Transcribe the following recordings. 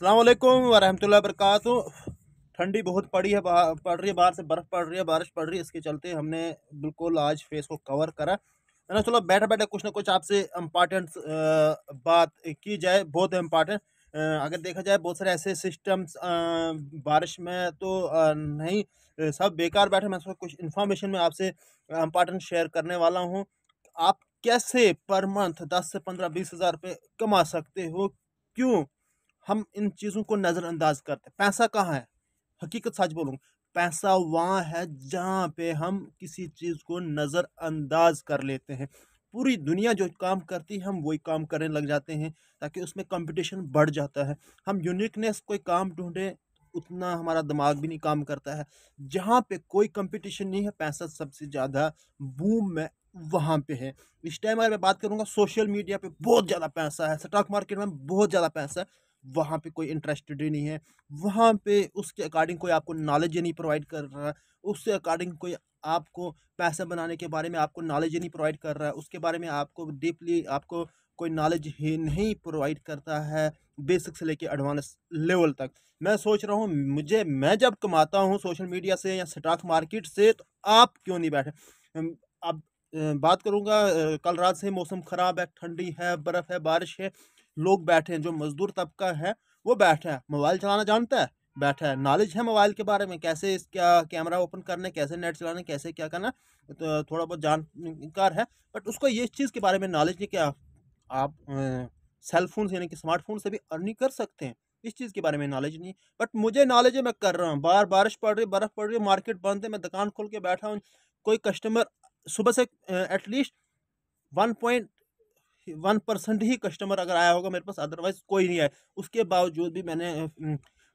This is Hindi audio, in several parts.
अल्लाम वरहमतुल्लाहि वबरकातुहू। ठंडी बहुत पड़ी है पड़ रही है, बाहर से बर्फ़ पड़ रही है, बारिश पड़ रही है, इसके चलते हमने बिल्कुल आज फेस को कवर करा। मैंने चलो बैठे बैठे कुछ ना कुछ आपसे इंपॉर्टेंट बात की जाए, बहुत इंपॉर्टेंट अगर देखा जाए बहुत सारे ऐसे सिस्टम्स बारिश में तो नहीं, सब बेकार बैठे मैं कुछ इन्फॉर्मेशन में आपसे इंपॉर्टेंट शेयर करने वाला हूँ। आप कैसे पर मंथ दस से पंद्रह, बीस हज़ार रुपये कमा सकते हो? क्यों? हम इन चीज़ों को नज़रअंदाज करते हैं। पैसा कहाँ है? हकीकत सच बोलूँ, पैसा वहाँ है जहाँ पे हम किसी चीज़ को नज़रअंदाज कर लेते हैं। पूरी दुनिया जो काम करती है, हम वही काम करने लग जाते हैं ताकि उसमें कंपटीशन बढ़ जाता है। हम यूनिकनेस कोई काम ढूंढें, उतना हमारा दिमाग भी नहीं काम करता है। जहाँ पे कोई कंपटीशन नहीं है, पैसा सबसे ज़्यादा बूम में वहाँ पे है। इस टाइम अगर मैं बात करूँगा सोशल मीडिया पे बहुत ज़्यादा पैसा है स्टॉक मार्केट में बहुत ज़्यादा पैसा है। वहाँ पे कोई इंटरेस्टेड ही नहीं है। वहाँ पे उसके अकॉर्डिंग कोई आपको नॉलेज ही नहीं प्रोवाइड कर रहा उससे अकॉर्डिंग कोई आपको पैसा बनाने के बारे में आपको नॉलेज ही नहीं प्रोवाइड कर रहा है। उसके बारे में आपको डीपली आपको कोई नॉलेज ही नहीं प्रोवाइड करता है बेसिक से लेके एडवांस लेवल तक। मैं सोच रहा हूँ, मुझे, मैं जब कमाता हूँ सोशल मीडिया से या स्टॉक मार्केट से तो आप क्यों नहीं बैठे? अब बात करूँगा कल रात से मौसम ख़राब है, ठंडी है, बर्फ़ है, बारिश है लोग बैठे हैं, जो मजदूर तबका है, वो बैठा है। मोबाइल चलाना जानता है? बैठा है। नॉलेज है मोबाइल के बारे में? कैसे इसका कैमरा ओपन करने कैसे नेट चलाने कैसे क्या करना तो थोड़ा बहुत जानकार है, बट उसको ये चीज़ के बारे में नॉलेज नहीं क्या आप सेल फ़ोन यानी कि स्मार्टफ़ोन से भी अर्निंग कर सकते हैं। इस चीज़ के बारे में नॉलेज नहीं। बट मुझे नॉलेज है, मैं कर रहा हूँ। बाहर बारिश पड़ रही है, बर्फ़ पड़ रही है, मार्केट बंद है, मैं दुकान खोल के बैठा हूँ। कोई कस्टमर सुबह से at least one point one percent he customer अगर आया होगा मेरे पास अदरवाइज़ कोई नहीं आया। उसके बावजूद भी मैंने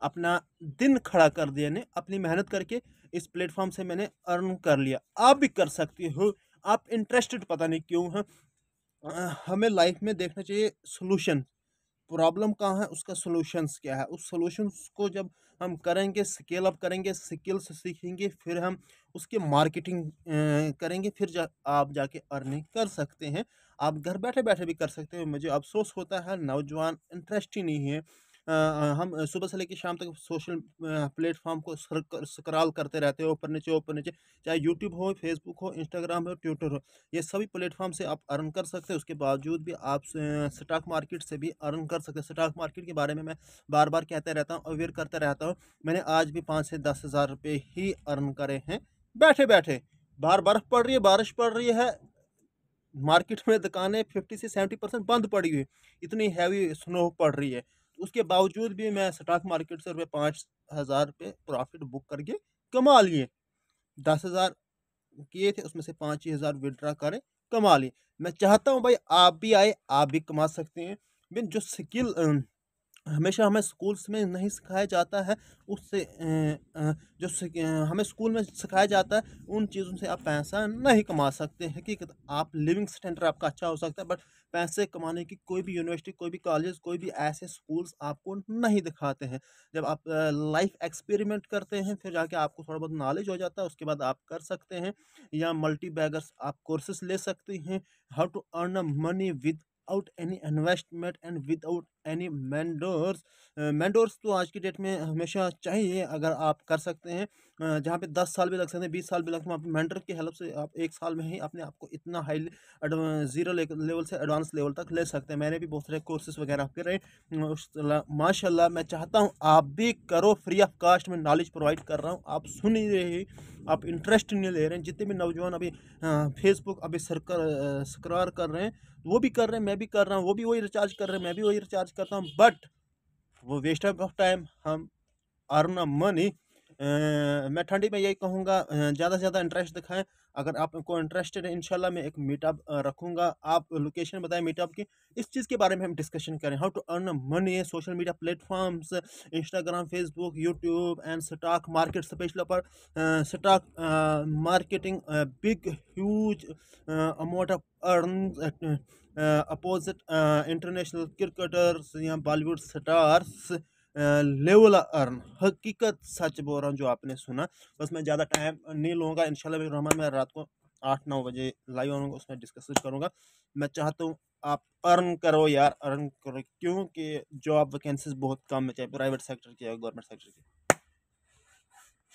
अपना दिन खड़ा कर दिया ने अपनी मेहनत करके इस प्लेटफॉर्म से मैंने अर्न कर लिया। आप भी कर सकते हो। आप इंटरेस्टेड पता नहीं क्यों हैं। हमें लाइफ में देखना चाहिए सोल्यूशन प्रॉब्लम कहाँ है, उसका सोल्यूशंस क्या है? उस सोल्यूशंस को जब हम करेंगे, स्केल अप करेंगे, स्किल्स सीखेंगे, फिर हम उसके मार्केटिंग करेंगे, फिर जा, आप जाके अर्निंग कर सकते हैं। आप घर बैठे बैठे भी कर सकते हैं। मुझे अफसोस होता है, नौजवान इंटरेस्ट ही नहीं है। हम सुबह से लेकर शाम तक सोशल प्लेटफॉर्म को स्क्रॉल करते रहते हैं, ऊपर नीचे ऊपर नीचे, चाहे यूट्यूब हो, फेसबुक हो, इंस्टाग्राम हो, ट्विटर हो, ये सभी प्लेटफॉर्म से आप अर्न कर सकते हैं। उसके बावजूद भी आप स्टॉक मार्केट से भी अर्न कर सकते हैं। स्टॉक मार्केट के बारे में मैं बार बार कहते रहता हूँ, अवेयर करते रहता हूँ, मैंने आज भी पाँच से दस हज़ार रुपये ही अर्न करे हैं। बैठे बैठे बाहर बर्फ़ पड़ रही है, बारिश पड़ रही है, मार्केट में दुकानें फिफ्टी से सेवेंटी परसेंट बंद पड़ी हुई इतनी हैवी स्नो पड़ रही है। उसके बावजूद भी मैं स्टॉक मार्केट से रुपये पाँच हज़ार रुपये प्रॉफिट बुक करके कमा लिए। दस हज़ार किए थे, उसमें से पाँच ही हज़ार विड्रा करें, कमा लिए। मैं चाहता हूँ भाई, आप भी आए, आप भी कमा सकते हैं। बिन जो स्किल हमेशा हमें स्कूल्स में नहीं सिखाया जाता है, उससे जो हमें स्कूल में सिखाया जाता है, उन चीज़ों से आप पैसा नहीं कमा सकते हैं। कि आप लिविंग स्टैंडर्ड आपका अच्छा हो सकता है, बट पैसे कमाने की कोई भी यूनिवर्सिटी, कोई भी कॉलेज कोई भी ऐसे स्कूल्स आपको नहीं दिखाते हैं। जब आप लाइफ एक्सपेरिमेंट करते हैं, फिर जाके आपको थोड़ा बहुत नॉलेज हो जाता है, उसके बाद आप कर सकते हैं, या मल्टी बैगर्स आप कोर्सेस ले सकते हैं। How to earn money without any investment and without any मैंडोर्स मैंडोर्स तो आज की डेट में हमेशा चाहिए, अगर आप कर सकते हैं जहाँ पे दस साल भी लग सकते हैं, बीस साल भी लग सकते हैं, आप मैंडर की हेल्प से आप एक साल में ही अपने आप को इतना हाई ज़ीरो लेवल से एडवांस लेवल तक ले सकते हैं। मैंने भी बहुत सारे कोर्सेज वगैरह करे माशाल्लाह मैं चाहता हूँ आप भी करो फ्री ऑफ़ कास्ट में नॉलेज प्रोवाइड कर रहा हूँ। आप सुन ही रहे, आप इंटरेस्ट नहीं ले रहे हैं। जितने भी नौजवान अभी फेसबुक अभी सरकार स्क्रॉल कर रहे हैं, वो भी कर रहे हैं, मैं भी कर रहा हूँ, वो भी वही रिचार्ज कर रहे हैं, मैं भी वही रिचार्ज करता हूँ बट वो वेस्ट ऑफ़ टाइम हम अर्न मनी मैं ठंडी में यही कहूँगा ज़्यादा से ज़्यादा इंटरेस्ट दिखाएँ। अगर आपको इंटरेस्टेड है, इंशाल्लाह मैं एक मीटअप रखूँगा। आप लोकेशन बताएँ मीटअप की, इस चीज़ के बारे में हम डिस्कशन करें। How to earn money social media platforms, Instagram, Facebook, YouTube and stock market special पर। Stock marketing big, huge amount of earn opposite international cricketers या बॉलीवुड स्टार्स। लेवल अर्न हकीकत सच बोल रहा हूँ जो आपने सुना। बस मैं ज़्यादा टाइम नहीं लूँगा इन रहमान, मैं रात को आठ नौ बजे लाइव आऊँगा, उसमें डिस्कस करूँगा। मैं चाहता हूँ आप अर्न करो यार, अर्न करो, क्योंकि जॉब वैकेंसीज बहुत कम है, चाहे प्राइवेट सेक्टर की या गवर्नमेंट सेक्टर की।